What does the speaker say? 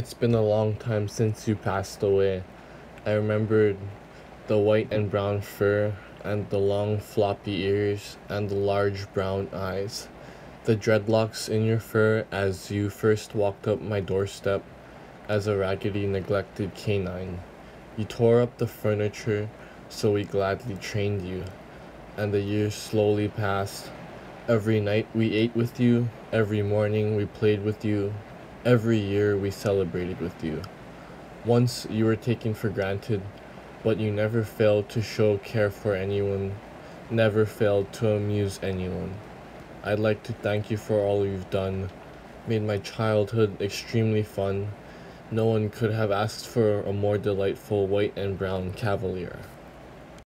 It's been a long time since you passed away. I remembered the white and brown fur, and the long floppy ears, and the large brown eyes. The dreadlocks in your fur as you first walked up my doorstep as a raggedy, neglected canine. You tore up the furniture, so we gladly trained you. And the years slowly passed. Every night we ate with you, every morning we played with you, every year we celebrated with you. Once you were taken for granted, but you never failed to show care for anyone, never failed to amuse anyone. I'd like to thank you for all you've done, made my childhood extremely fun. No one could have asked for a more delightful white and brown cavalier.